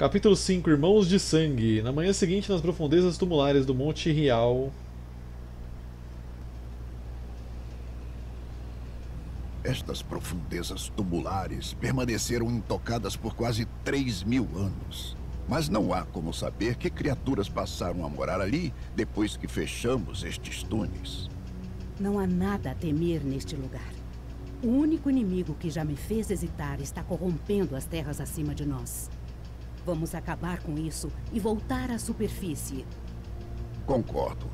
Capítulo 5 Irmãos de Sangue. Na manhã seguinte, nas profundezas tumulares do Monte Rial. Estas profundezas tumulares permaneceram intocadas por quase 3 mil anos. Mas não há como saber que criaturas passaram a morar ali depois que fechamos estes túneis. Não há nada a temer neste lugar. O único inimigo que já me fez hesitar está corrompendo as terras acima de nós. Vamos acabar com isso e voltar à superfície. Concordo.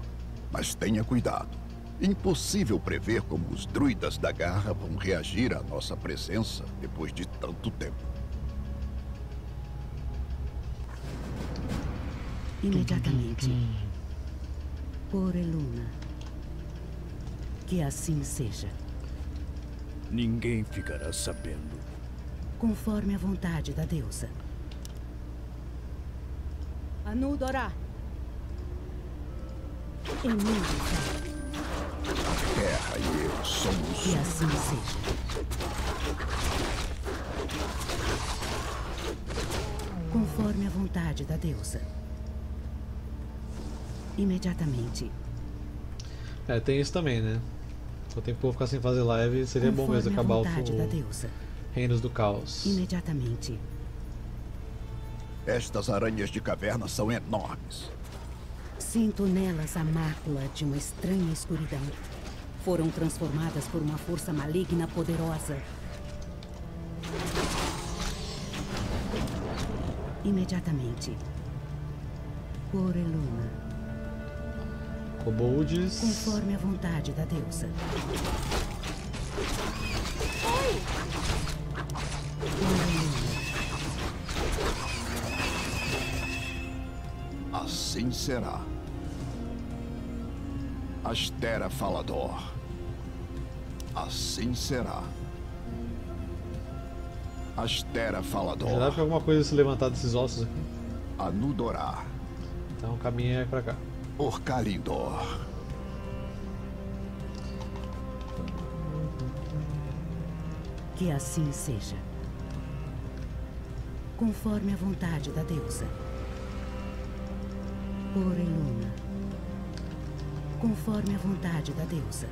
Mas tenha cuidado. Impossível prever como os druidas da garra vão reagir à nossa presença depois de tanto tempo. Imediatamente. Por Eluna. Que assim seja. Ninguém ficará sabendo. Conforme a vontade da deusa. Anudora. A terra e eu somos Que assim seja. Conforme a vontade da deusa. Imediatamente. É, tem isso também, né? Só tem que eu ficar sem fazer live, seria bom mesmo Conforme a acabar o vontade da deusa. Reinos do Caos. Imediatamente. Estas aranhas de caverna são enormes. Sinto nelas a mácula de uma estranha escuridão. Foram transformadas por uma força maligna poderosa. Imediatamente. Por Eluna. Kobolds. Conforme a vontade da deusa. Por Assim será. Astera Falador. Assim será. Astera Já dá Falador. pra alguma coisa se levantar desses ossos aqui. Anudorá. Então o caminho é pra cá. Orcalindor. Que assim seja. Conforme a vontade da deusa. Por Eluna. Conforme a vontade da deusa.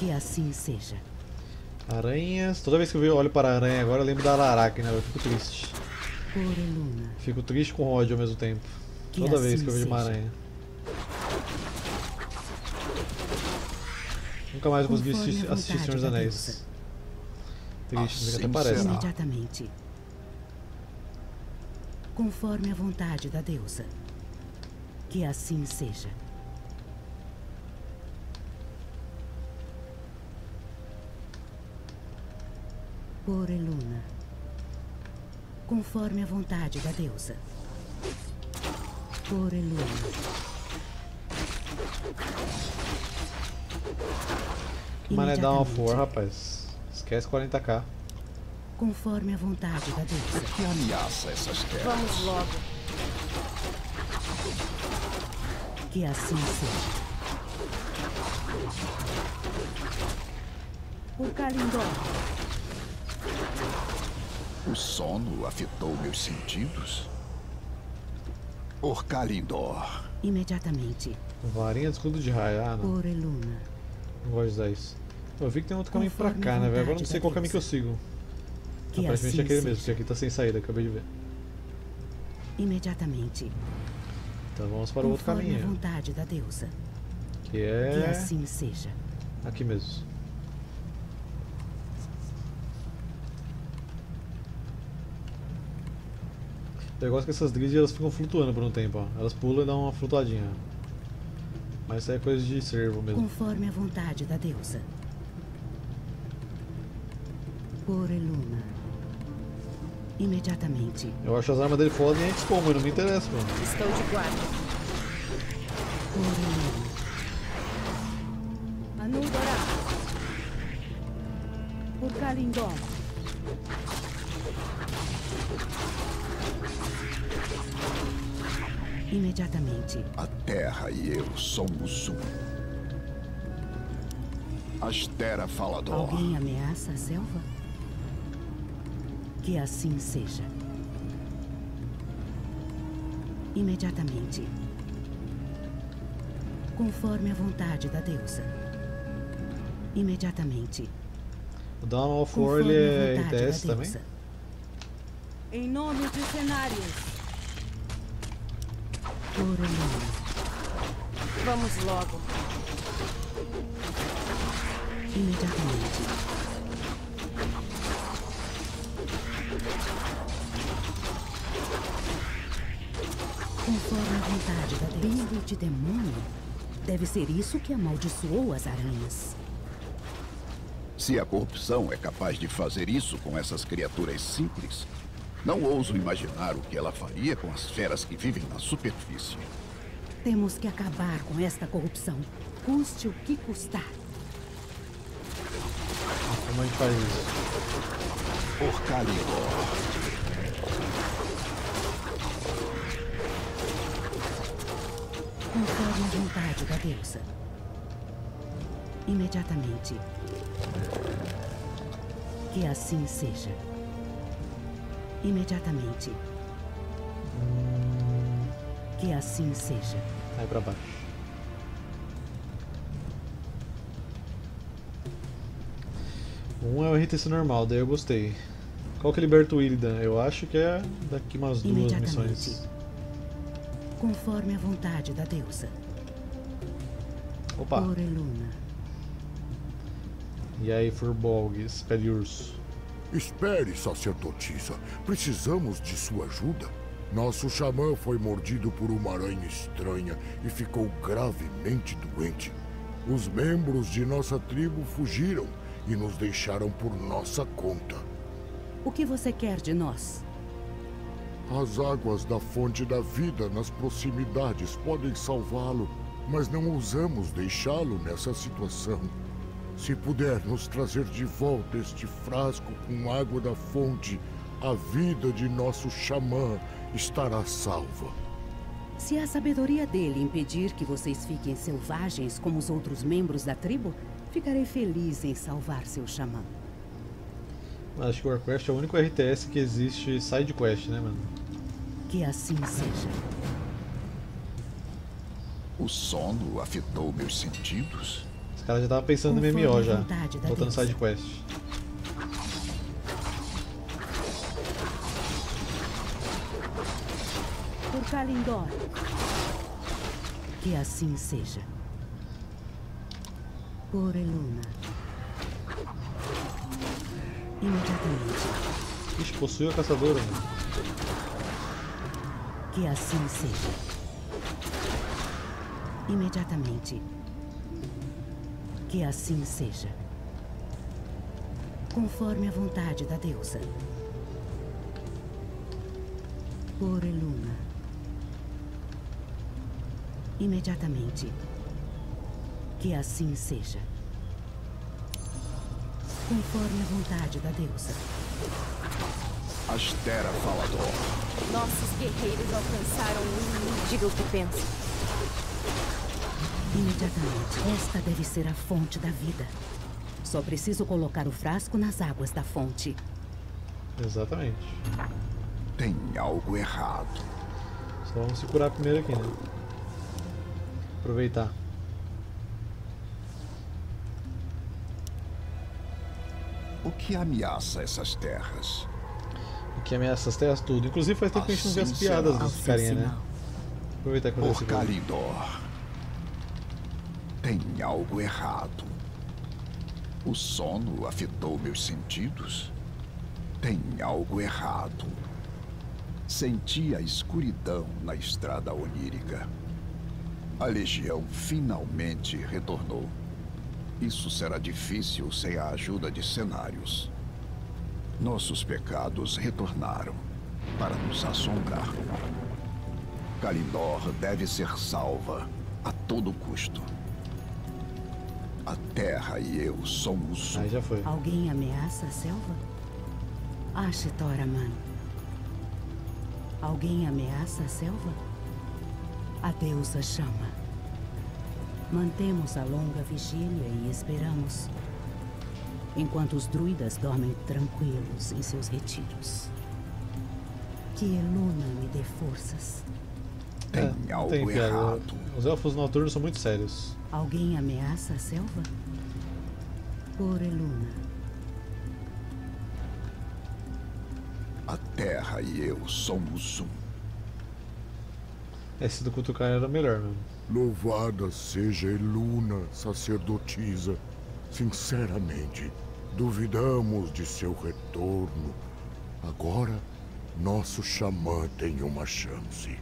Que assim seja. Aranhas. Toda vez que eu olho para a aranha agora eu lembro da Araracna, eu fico triste. Fico triste com ódio ao mesmo tempo. Que Toda vez assim que eu vejo uma aranha. Nunca mais consegui Conforme assistir, a assistir vontade Senhor dos da Anéis. deusa. Triste, mas até Assim parece. Imediatamente. Conforme a vontade da deusa. Que assim seja. Por Eluna. Conforme a vontade da deusa. Por Eluna. Que mané dá uma Imediatamente. for, rapaz. Esquece 40k. Conforme a vontade da deusa. Que ameaça essas terras? Vamos logo. Que assim seja. Por Kalindor. O sono afetou meus sentidos? Orcalindor. Imediatamente. Varinha de escudo de raio. Ah, não. Por Eluna. Não gosto de usar isso. Eu vi que tem outro caminho pra Conforme cá, a né, velho? Agora eu não sei qual caminho que eu sigo. Que Aparentemente assim é aquele seja. mesmo, esse aqui tá sem saída, acabei de ver. Imediatamente. Então vamos para o outro caminho. vontade da deusa. Que Que é. assim seja. Aqui mesmo. O negócio é que essas drids elas ficam flutuando por um tempo, ó. Elas pulam e dão uma flutuadinha. Mas isso aí é coisa de servo mesmo. Conforme a vontade da deusa. Por Eluna. Imediatamente. Eu acho as armas dele foda em XCOM, mas não me interessa, mano. Estou de guarda. Por Eluna. Anudora. Por Imediatamente. A Terra e eu somos um. Astera Falador. Alguém ameaça a selva? Que assim seja. Imediatamente. Conforme a vontade da deusa. Imediatamente. O Dawn of War ele é RTS também? Em nome de cenários. Vamos logo. Imediatamente. Conforme a vontade da Bíblia de demônio, deve ser isso que amaldiçoou as aranhas. Se a corrupção é capaz de fazer isso com essas criaturas simples, não ouso imaginar o que ela faria com as feras que vivem na superfície. Temos que acabar com esta corrupção, custe o que custar. Como a gente faz isso? Por Calidor. Conforme a vontade da deusa. Imediatamente. Que assim seja. Imediatamente. Que assim seja. Aí pra baixo. Um é o RTC normal, daí eu gostei. Qual que liberta o Illidan? Eu acho que é daqui umas duas missões. Conforme a vontade da deusa. Opa! E aí, Furbolg, pele urso. Espere, sacerdotisa. Precisamos de sua ajuda. Nosso xamã foi mordido por uma aranha estranha e ficou gravemente doente. Os membros de nossa tribo fugiram e nos deixaram por nossa conta. O que você quer de nós? As águas da fonte da vida nas proximidades podem salvá-lo, mas não ousamos deixá-lo nessa situação. Se puder nos trazer de volta este frasco com água da fonte, a vida de nosso xamã estará salva. Se a sabedoria dele impedir que vocês fiquem selvagens como os outros membros da tribo, ficarei feliz em salvar seu xamã. Acho que o Warcraft é o único RTS que existe side quest, né, mano? Que assim seja. O sono afetou meus sentidos? Caras já estavam pensando no Conforme MMO a já. Botando deusa. side quest. Por Kalindor, Que assim seja. Por Eluna. Imediatamente. Ixi, possuiu a caçadora, mano. Que assim seja. Imediatamente. Que assim seja. Conforme a vontade da deusa. Por Eluna. Imediatamente. Que assim seja. Conforme a vontade da deusa. Astera Falador. nossos guerreiros alcançaram o inimigo. Diga o que pensa. Imediatamente. Esta deve ser a fonte da vida. Só preciso colocar o frasco nas águas da fonte. Exatamente. Tem algo errado. Só vamos se curar primeiro aqui, né? Aproveitar. O que ameaça essas terras? O que ameaça as terras tudo. Inclusive faz tempo que a gente não vê as Assim piadas seu carinha, né? Aproveitar que aconteceu Por. Tem algo errado. O sono afetou meus sentidos? Tem algo errado. Senti a escuridão na estrada onírica. A legião finalmente retornou. Isso será difícil sem a ajuda de cenários. Nossos pecados retornaram para nos assombrar. Kalindor deve ser salva a todo custo. A Terra e eu somos um. Aí já foi. Alguém ameaça a selva? Ache Toraman. Alguém ameaça a selva? A deusa chama. Mantemos a longa vigília e esperamos. Enquanto os druidas dormem tranquilos em seus retiros. Que Eluna me dê forças. Tem É, algo tem errado. Os elfos noturnos são muito sérios. Alguém ameaça a selva? Por Eluna. A Terra e eu somos um. Esse do cutucar era melhor mesmo. Louvada seja Eluna, sacerdotisa. Sinceramente, duvidamos de seu retorno. Agora, nosso xamã tem uma chance.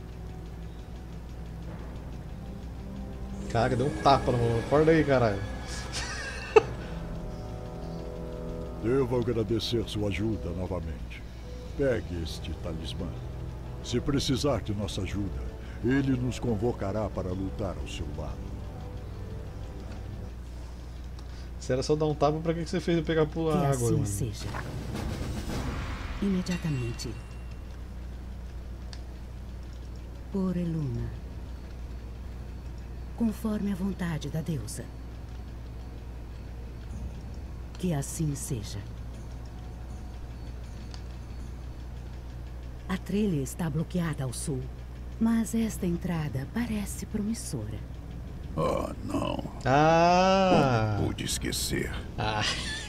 Caraca, deu um tapa no maluco. Acorda aí, caralho. Devo agradecer sua ajuda novamente. Pegue este talismã. Se precisar de nossa ajuda, ele nos convocará para lutar ao seu lado. Se era só dar um tapa, pra que que você fez eu pegar por Que água, assim mano? seja. Imediatamente. Por Eluna. Conforme a vontade da deusa. Que assim seja. A trilha está bloqueada ao sul, mas esta entrada parece promissora. Oh, não. Ah! Como pude esquecer? Ah,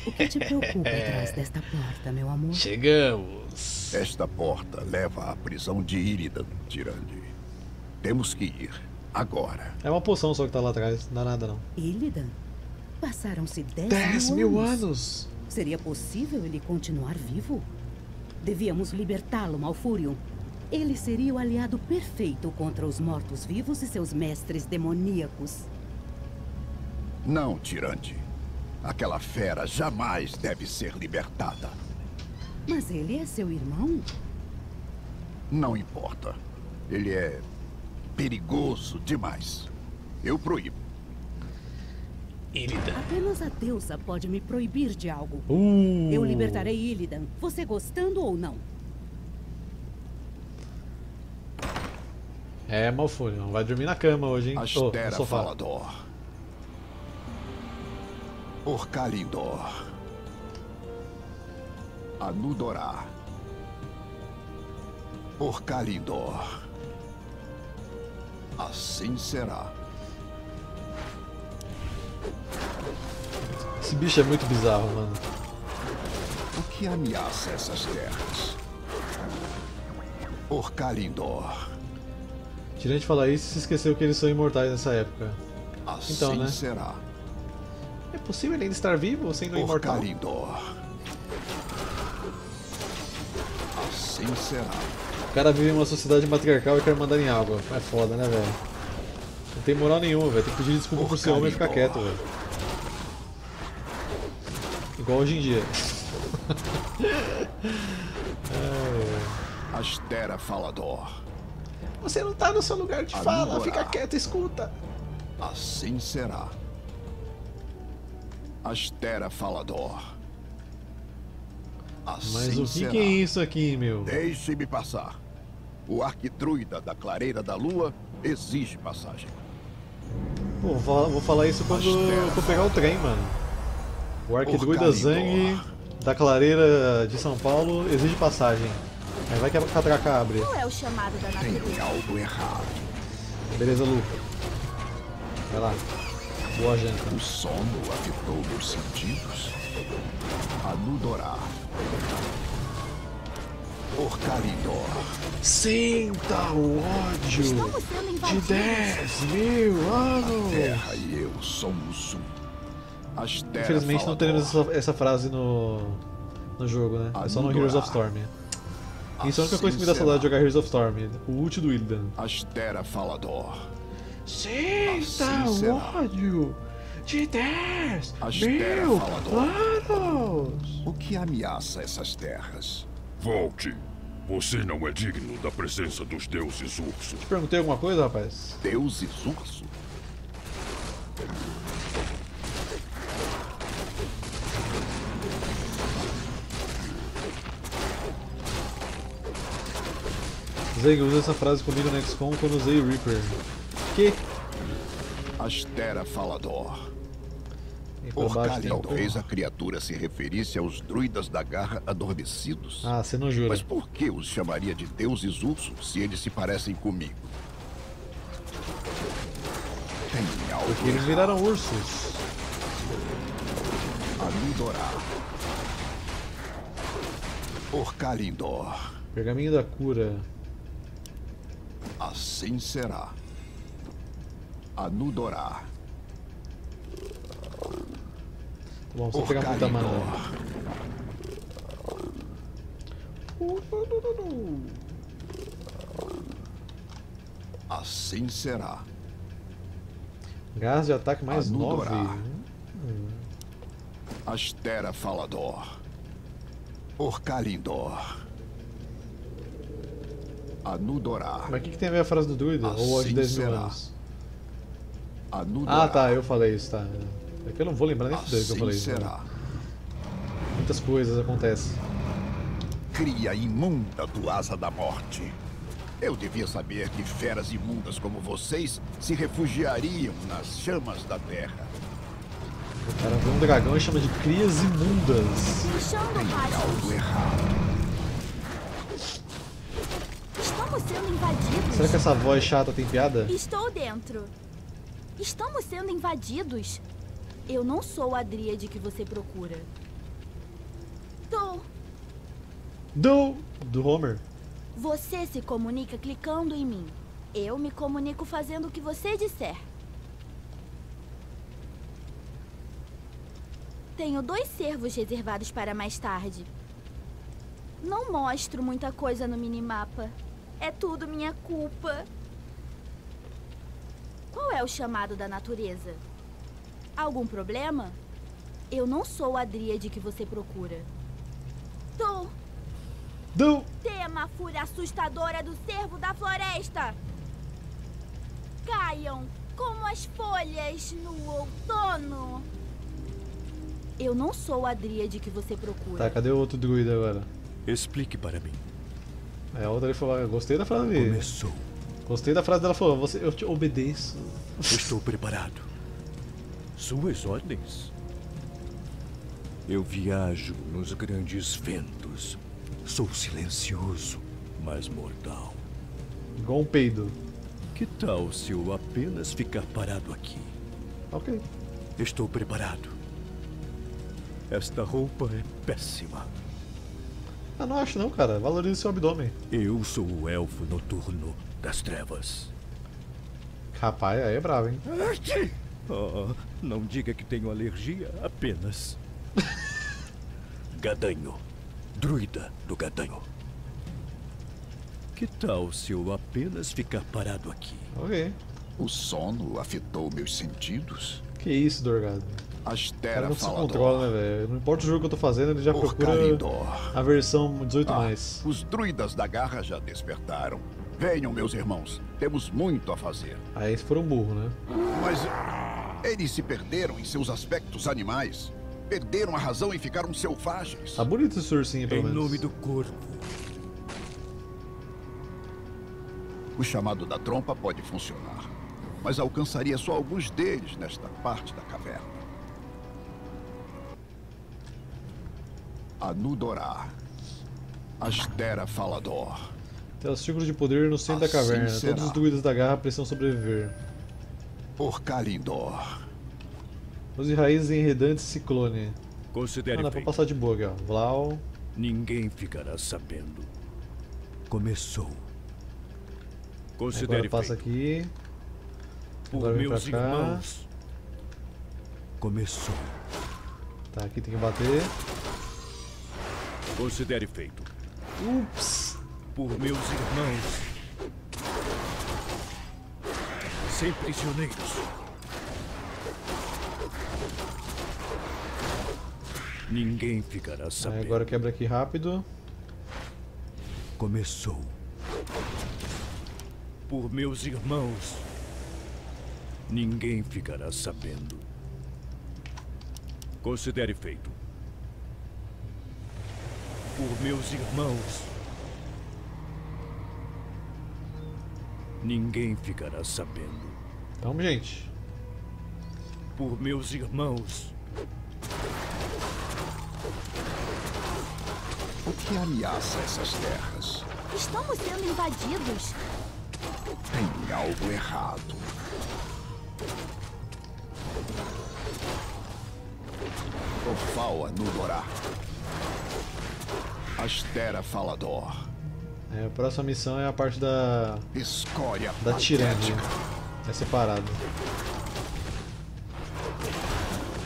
O que te preocupa atrás desta porta, meu amor? chegamos. Esta porta leva à prisão de Iridan, Tirande. Temos que ir. Agora. É uma poção só que tá lá atrás, não dá nada não. Illidan? Passaram-se 10, 10 mil, mil anos. anos! Seria possível ele continuar vivo? Devíamos libertá-lo, Malfurion. Ele seria o aliado perfeito contra os mortos-vivos e seus mestres demoníacos. Não, Tirande. Aquela fera jamais deve ser libertada. Mas ele é seu irmão? Não importa. Ele é perigoso demais. Eu proíbo. Apenas a deusa pode me proibir de algo. Uh! Eu libertarei Illidan, você gostando ou não. É, Malfurion, vai dormir na cama hoje, hein? Astera sofá. Falador. Orcalindor. Anudorá. Orcalindor. Assim será. Esse bicho é muito bizarro, mano. O que ameaça essas terras? Orcalindor. Tirante falar isso se esqueceu que eles são imortais nessa época. Assim Então, né? será. É possível ele ainda estar vivo sendo imortal? Orcalindor. Assim será. O cara vive em uma sociedade matriarcal e quer mandar em água. É foda, né, velho? Não tem moral nenhuma, velho. Tem que pedir desculpa pro seu homem e ficar quieto, velho. Igual hoje em dia. Astera Falador. Você não tá no seu lugar de fala, fica quieto escuta. Assim será. Astera Falador. Assim Mas o que, será. que é isso aqui, meu? Deixe-me passar. O arquidruida da Clareira da Lua exige passagem. Pô, vou falar, vou falar isso quando eu for pegar o trem, mano. O Arquidruida. Zang da Clareira de São Paulo exige passagem. Aí vai que a catraca abre. Qual é o chamado da Tem natureza? algo errado. Beleza, Lu. Vai lá. Boa janta. O sono afetou meus sentidos. Anudorá. Orcalindor. Sinta o ódio sendo invadidos. mil anos. Terra e eu somos um. Astera Infelizmente não teremos essa, essa frase no, no jogo, né? É só no Heroes of Storm. Isso é a única coisa que me dá saudade de jogar Heroes of Storm. O ult do Illidan. Astera Falador. Sinta será. ódio de 10 Astera mil Falador. anos. O que ameaça essas terras? Volte. Você não é digno da presença dos deuses urso. Te perguntei alguma coisa, rapaz? Deuses urso? Zeg, usa essa frase comigo na XCOM quando usei Reaper. Que? Astera Falador. Tem Talvez a criatura se referisse aos druidas da garra adormecidos. Ah, você não jura. Mas por que os chamaria de deuses ursos se eles se parecem comigo? Tem algo Porque eles viraram ursos. Anudorá. Orcalindor. Pergaminho da cura. Assim será. Anudorá. Tá bom, você pegar muita mana. Assim será. Gás de ataque mais Anudorá. 9. Astera Falador. Orcalindor. Anudorá. Mas o que, que tem a ver a frase do druida? Ou a de Assim 10 mil anos? Anudorá. Ah, tá, eu falei isso, tá. É que eu não vou lembrar nem fudeu que eu Assim falei isso. né? será. Muitas coisas acontecem. Cria imunda do Asa da Morte. Eu devia saber que feras imundas como vocês se refugiariam nas chamas da terra. O cara vê um dragão e chama de crias imundas. Tem algo errado. Estamos sendo invadidos. Será que essa voz chata tem piada? Estou dentro. Estamos sendo invadidos. Eu não sou a Dríade que você procura. Tô. Do. Do Homer. Você se comunica clicando em mim. Eu me comunico fazendo o que você disser. Tenho dois servos reservados para mais tarde. Não mostro muita coisa no minimapa. É tudo minha culpa. Qual é o chamado da natureza? Algum problema? Eu não sou a Dríade que você procura. Tô. Do. Tema a fúria assustadora do cervo da floresta. Caiam como as folhas no outono. Eu não sou a Dríade que você procura. Tá, cadê o outro druida agora? Explique para mim. É, a outra ele falou, gostei da frase dele. Começou. Gostei da frase dela, falou, você, eu te obedeço. Estou preparado. Suas ordens. Eu viajo nos grandes ventos. Sou silencioso, mas mortal. Igual um peido. Que tal se eu apenas ficar parado aqui? Ok. Estou preparado. Esta roupa é péssima. Ah, não acho não, cara. Valorize seu abdômen. Eu sou o elfo noturno das trevas. Rapaz, aí é bravo, hein? Oh, não diga que tenho alergia, apenas. Gadanho. Druida do Gadanho. Que tal se eu apenas ficar parado aqui? Ok. O sono afetou meus sentidos? Que isso, Dorgado. Astera não se controla, né, velho? Não importa o jogo que eu tô fazendo, ele já procura Orcalindor. a versão 18 Ah, mais. os druidas da garra já despertaram. Venham, meus irmãos. Temos muito a fazer. Aí eles foram burro, né? Mas eles se perderam em seus aspectos animais. Perderam a razão e ficaram selvagens. Tá bonito esse ursinho, pelo Em menos. nome do corpo. O chamado da trompa pode funcionar, mas alcançaria só alguns deles nesta parte da caverna. Anudorá. Astera Falador. Tem os círculos de poder no centro da Assim caverna. será. Todos os druidas da garra precisam sobreviver. Orcalindor. Use raízes enredantes ciclone. Considere Ah, dá pra passar de boa aqui, ó. Vlau. Ninguém ficará sabendo. Começou. Considere Agora passa feito. aqui. Por agora vem meus pra cá. irmãos. Começou. Tá, aqui tem que bater. Considere feito. Ups! Por meus irmãos. Sem prisioneiros. Ninguém ficará Aí sabendo. agora quebra aqui rápido. Começou. Por meus irmãos. Ninguém ficará sabendo. Considere feito. Por meus irmãos. Ninguém ficará sabendo. Vamos, gente. Por meus irmãos. O que ameaça essas terras? Estamos sendo invadidos. Tem algo errado. Ofawa Nudorá. Astera Falador. É, a próxima missão é a parte da. Escória da tirânia. É separado.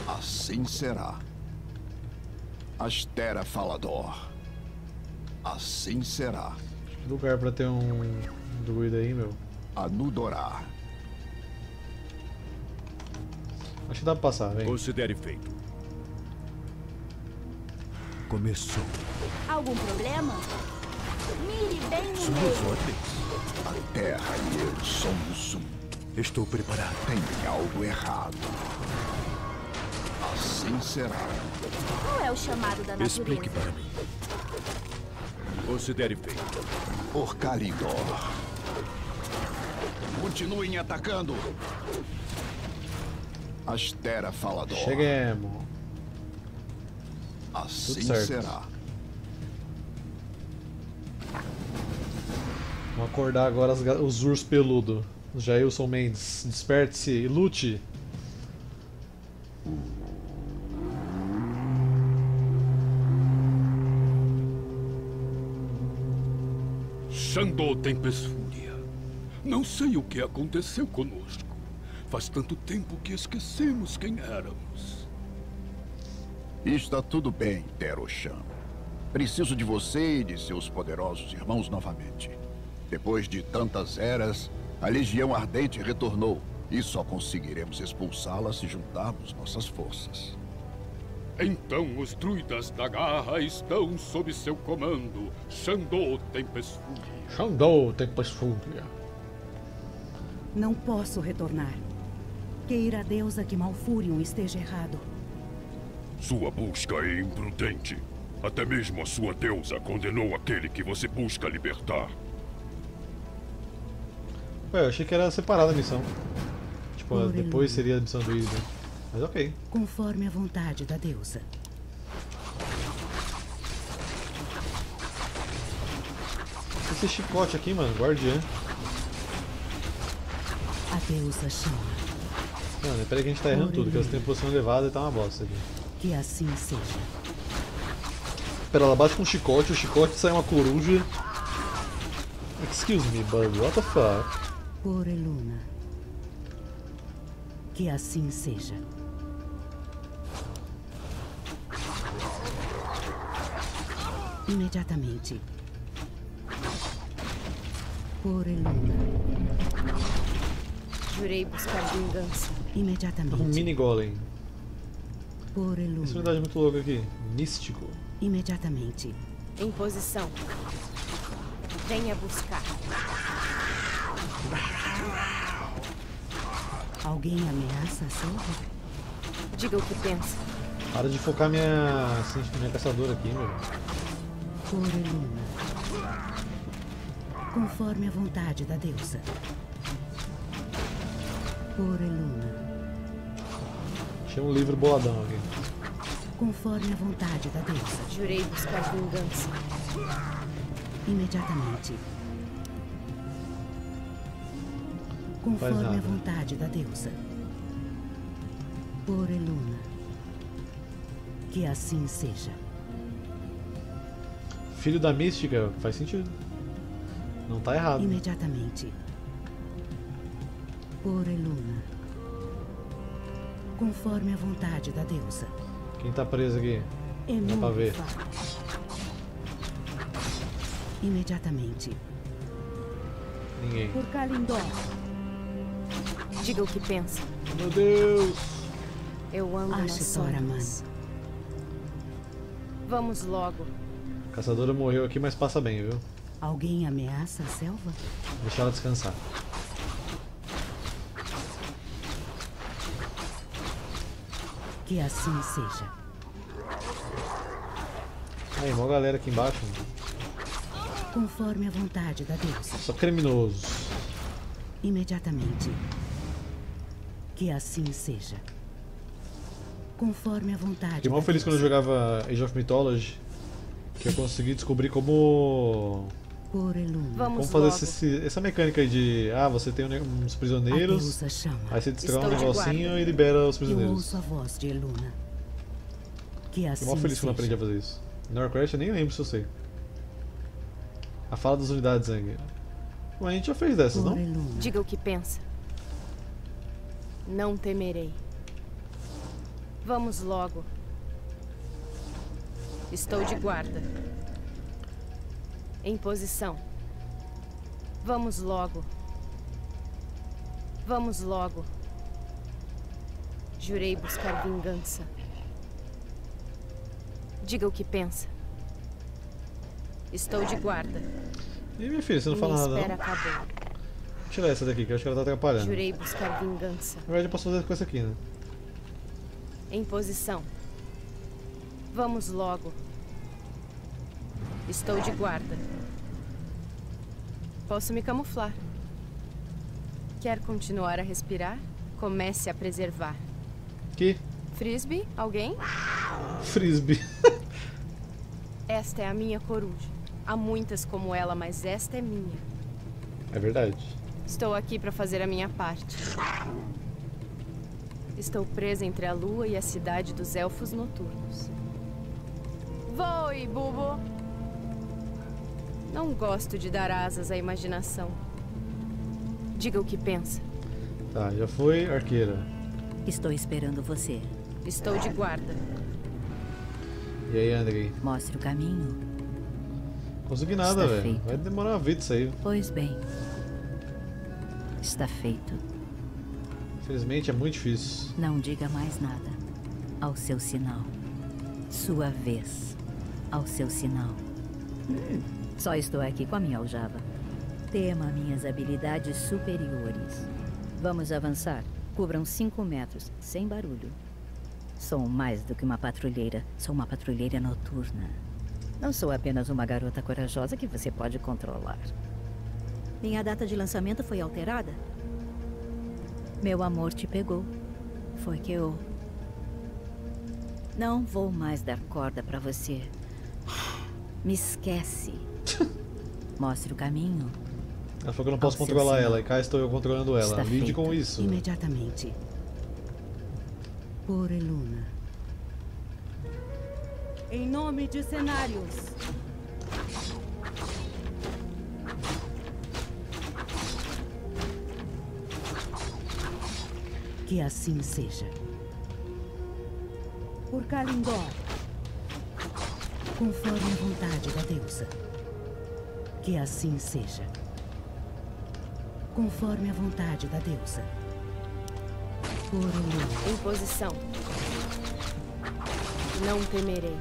Assim será. Astera Falador. Assim será. Que lugar pra ter um druida aí, meu. Anudorá. Acho que dá pra passar, vem. Considere feito. Começou. Algum problema? Mire bem no Suas meio. ordens. A terra e eu somos um. Estou preparado. Tem algo errado. Assim será. Qual é o chamado da natureza? Explique para mim. Considere feito. Orcalidor. Continuem atacando. Astera Falador. Cheguemos. Assim será. Vamos acordar agora os ursos peludos. Jailson Mendes, desperte-se e lute. Xandô Tempestfúria. Não sei o que aconteceu conosco. Faz tanto tempo que esquecemos quem éramos. Está tudo bem, Teroshan. Preciso de você e de seus poderosos irmãos novamente. Depois de tantas eras, a Legião Ardente retornou. E só conseguiremos expulsá-la se juntarmos nossas forças. Então os druidas da garra estão sob seu comando, Xandô Tempestfúria. Xandou, Tempestfúria. Não posso retornar. Queira a deusa que Malfurion esteja errado. Sua busca é imprudente. Até mesmo a sua deusa condenou aquele que você busca libertar. Ué, eu achei que era separada a missão. Tipo, Por depois seria a missão do Ida. Mas ok. Conforme a vontade da deusa. Esse chicote aqui, mano, guardiã. A deusa chama. Mano, peraí que a gente tá errando tudo, que elas têm posição elevada e tá uma bosta aqui. Que assim seja. Pera, ela bate com o chicote, o chicote sai uma coruja. Excuse me, bud, what the fuck? Por Eluna. Que assim seja. Imediatamente. Por Eluna. Jurei buscar vingança. Imediatamente. Um mini golem. Por Eluna. Essa unidade é muito louca aqui. Místico. Imediatamente. Em posição. Venha buscar. Alguém ameaça a selva? Diga o que pensa. Para de focar minha, assim, minha caçadora aqui, meu. Por Eluna. Conforme a vontade da deusa. Por Eluna. Achei um livro boladão aqui. Conforme a vontade da deusa. Jurei buscar vingança. Imediatamente. Conforme a vontade da deusa. Por Eluna. Que assim seja. Filho da mística, faz sentido. Não tá errado. Imediatamente. Por Eluna. Conforme a vontade da deusa. Quem tá preso aqui? Dá pra ver. Imediatamente. Ninguém. Por Kalindor. Diga o que pensa. Meu Deus! Eu ando nas Ashitora, sombras. Vamos logo. A caçadora morreu aqui, mas passa bem, viu? Alguém ameaça a selva? Deixa ela descansar. Que assim seja. Aí, mó galera aqui embaixo. Conforme a vontade da deusa. Só criminoso. Imediatamente. Que assim seja. Conforme a vontade. Fiquei mal feliz quando eu jogava Age of Mythology. Que eu consegui descobrir como. Vamos Como fazer esse- esse- essa mecânica aí de. Ah, você tem uns prisioneiros. Aí você destrói um negocinho e libera os Eu prisioneiros. ouço a voz de Eluna. Que assim Fiquei mal feliz quando eu aprendi seja. a fazer isso. No Warcraft eu nem lembro se eu sei. A fala das unidades sangue. Ué, a gente já fez dessas, Por não? Eluna. Diga o que pensa. Não temerei. Vamos logo. Estou de guarda. Em posição. Vamos logo. Vamos logo. Jurei buscar vingança. Diga o que pensa. Estou de guarda. E minha filha, você não fala Minha nada espera não? acabou. Vou tirar essa daqui, que eu acho que ela tá atrapalhando. Jurei buscar vingança. Na verdade eu posso fazer com essa aqui, né? Em posição. Vamos logo. Estou de guarda. Posso me camuflar. Quer continuar a respirar? Comece a preservar. Que? Frisbee? Alguém? Frisbee. Esta é a minha coruja. Há muitas como ela, mas esta é minha. É verdade. Estou aqui para fazer a minha parte. Estou presa entre a lua e a cidade dos elfos noturnos. Voe, Bubo! Não gosto de dar asas à imaginação. Diga o que pensa. Tá, já foi arqueira. Estou esperando você. Estou de guarda. E aí, Andrei? Mostre o caminho. Consegui nada, velho. Vai demorar uma vida isso aí. Pois bem. Está feito. Infelizmente é muito difícil. Não diga mais nada. Ao seu sinal. Sua vez. Ao seu sinal. Hum, só estou aqui com a minha aljava. Tema minhas habilidades superiores. Vamos avançar. Cubram cinco metros, sem barulho. Sou mais do que uma patrulheira. Sou uma patrulheira noturna. Não sou apenas uma garota corajosa que você pode controlar. Minha data de lançamento foi alterada? Meu amor te pegou. Foi que eu. Não vou mais dar corda pra você. Me esquece. Mostre o caminho. Ela falou que eu não posso Ao controlar ela, e cá estou eu controlando ela. Está Lide com isso. Imediatamente. Por Eluna. Em nome de cenários. Que assim seja. Por Kalindor. Conforme a vontade da deusa. Que assim seja. Conforme a vontade da deusa. Por Eluna. Em posição. Não temerei.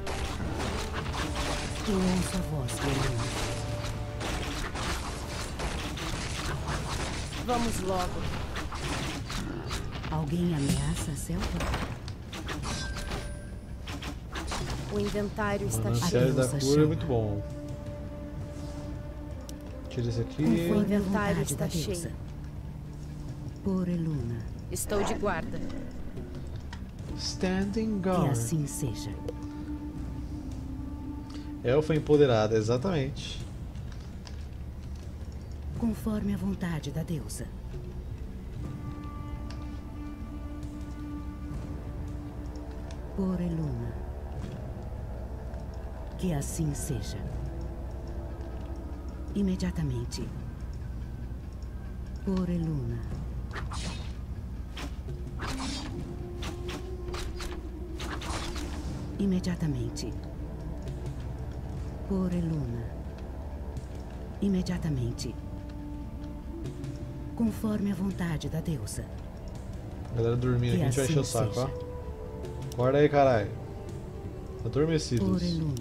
Eu ouço a voz Eluna. Vamos logo. Alguém ameaça a selva? O inventário está da cheio. Adeus, cura é muito bom. Tira esse aqui. O inventário está da cheio. Por Eluna. Estou de guarda. Standing Que guard. assim seja. Elfa empoderada, exatamente. Conforme a vontade da deusa. Por Eluna. Que assim seja. Imediatamente. Por Eluna. Imediatamente. Por Eluna. Imediatamente. Conforme a vontade da deusa. A galera dormindo aqui, a gente vai Que encher o assim saco, ó. Acorda aí, caralho. Adormecidos. Por Eluna.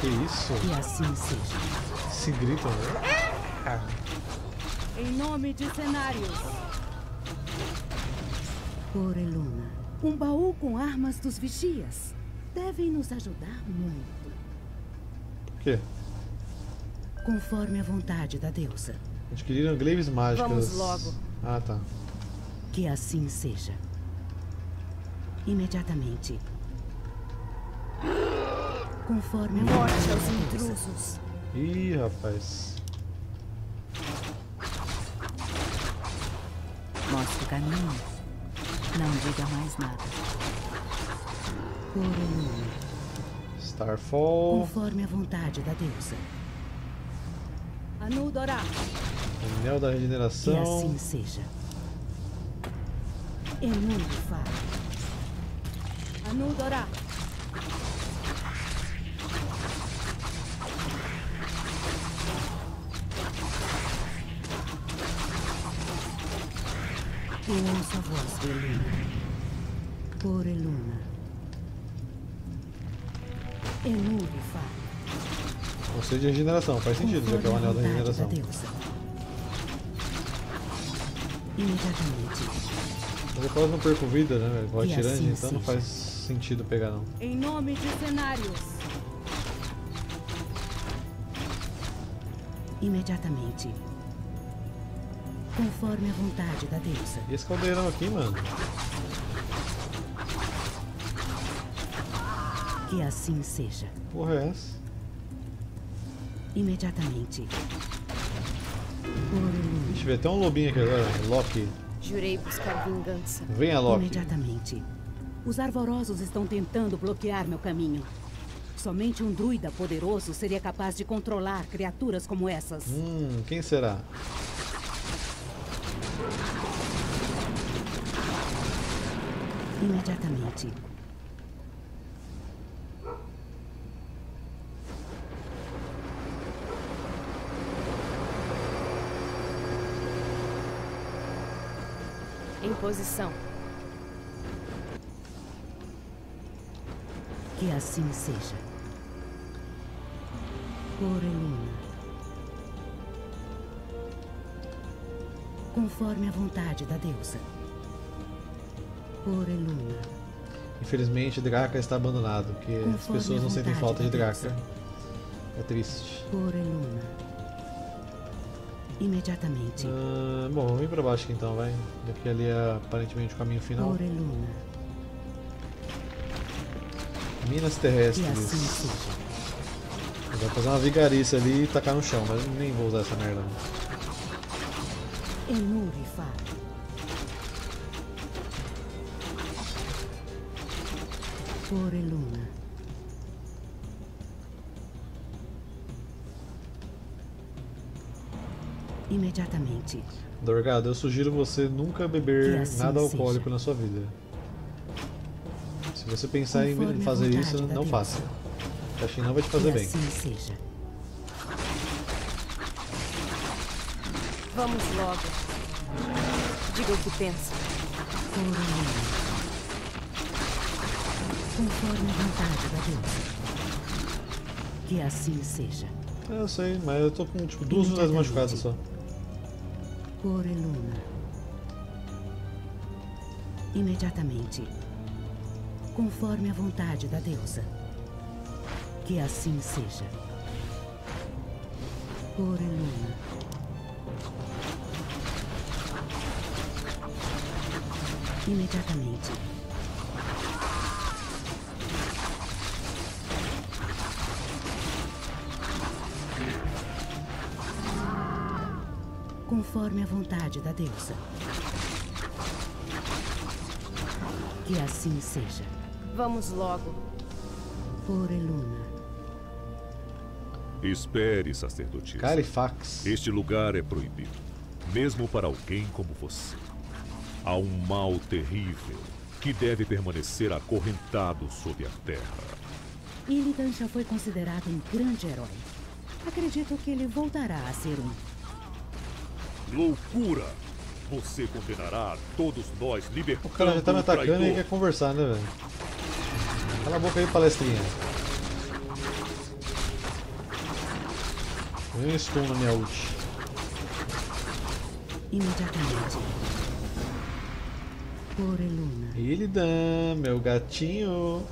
Que isso? Que assim seja. Se gritam, né? Em nome de cenários. Por Eluna. Um baú com armas dos vigias. Devem nos ajudar muito. Por quê? Conforme a vontade da deusa. Adquiriram glaives mágicas. Vamos logo. Ah, tá. Que assim seja. Imediatamente. Conforme Morte aos intrusos. Ih, rapaz. Mostre o caminho. Não diga mais nada. Por Eluna. Starfall. Conforme a vontade da deusa. Anudorá. Anel da Que regeneração. assim seja. Enulfa. Anudorá. Eu ouço a voz de Eluna. Por Eluna. Enulfa. Conselho de regeneração, faz sentido, já que é o anel da regeneração. deusa. Imediatamente. Mas eu quase não perco vida, né, velho? Que atirante, assim então não seja. faz sentido pegar não. Em nome de cenários. Imediatamente. Conforme a vontade da deusa. E esse caldeirão aqui, mano? Que assim seja. Porra é essa? Imediatamente. Deixa eu ver, tem um lobinho aqui agora, Loki. Jurei buscar vingança. Venha, Loki. Imediatamente. Os arvorosos estão tentando bloquear meu caminho. Somente um druida poderoso seria capaz de controlar criaturas como essas. Hum, quem será? Imediatamente. Posição. Que assim seja. Por Eluna. Conforme a vontade da deusa. Por Eluna. Infelizmente, Draka está abandonado, porque as Conforme pessoas a não sentem falta de deusa. É triste. Por Eluna. Imediatamente. Ah, bom, vamos ir pra baixo aqui então, vai. Daqui ali é aparentemente o caminho final. Por Eluna. Minas terrestres. assim vou fazer uma vigarice ali e tacar no chão, mas nem vou usar essa merda. Enurifa. Por Imediatamente. Dorgado, eu sugiro você nunca beber assim nada seja. alcoólico na sua vida. Se você pensar em Conforme a fazer isso, não faça. Acho que não vai te fazer que bem. assim seja. Vamos logo. Diga o que pensa. Conforme a vontade da deusa. Que assim seja. Eu sei, mas eu tô com tipo duas unidades machucadas só. Por Eluna. Imediatamente. Conforme a vontade da deusa. Que assim seja. Por Eluna. Imediatamente. Conforme a vontade da deusa. Que assim seja. Vamos logo. Por Eluna. Espere, sacerdotisa. Califax. Este lugar é proibido, mesmo para alguém como você. Há um mal terrível que deve permanecer acorrentado sob a terra. Illidan já foi considerado um grande herói. Acredito que ele voltará a ser um. Loucura! Você condenará todos nós libertando O cara já tá me atacando e quer conversar, né, velho? Cala a boca aí, palestrinha. Eu estou na minha ult. Imediatamente. Por Eluna. Illidan, meu gatinho.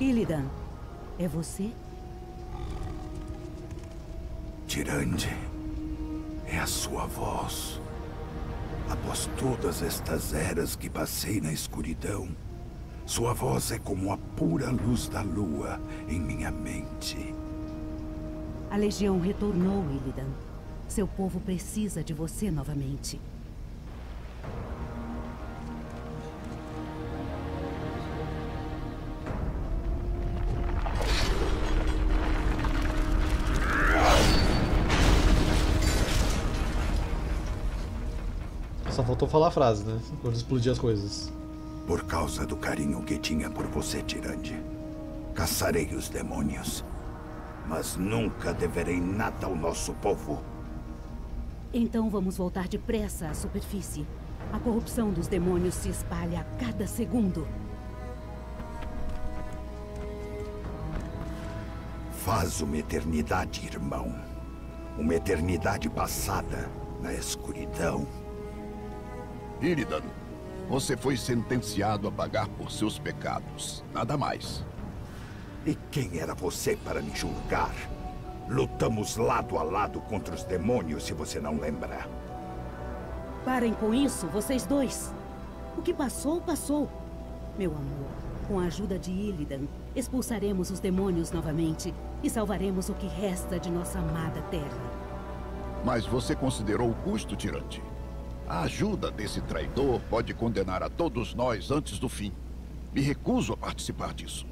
Illidan, é você? Tirande, é a sua voz. Após todas estas eras que passei na escuridão, sua voz é como a pura luz da lua em minha mente. A Legião retornou, Illidan. Seu povo precisa de você novamente. Só faltou falar a frase, né? Quando explodir as coisas. Por causa do carinho que tinha por você, Tirande, caçarei os demônios. Mas nunca deverei nada ao nosso povo. Então vamos voltar depressa à superfície. A corrupção dos demônios se espalha a cada segundo. Faz uma eternidade, irmão. Uma eternidade passada na escuridão. Iridan, você foi sentenciado a pagar por seus pecados. Nada mais. E quem era você para me julgar? Lutamos lado a lado contra os demônios, se você não lembra. Parem com isso, vocês dois. O que passou, passou. Meu amor, com a ajuda de Illidan, expulsaremos os demônios novamente e salvaremos o que resta de nossa amada terra. Mas você considerou o custo, Tirante? A ajuda desse traidor pode condenar a todos nós antes do fim. Me recuso a participar disso.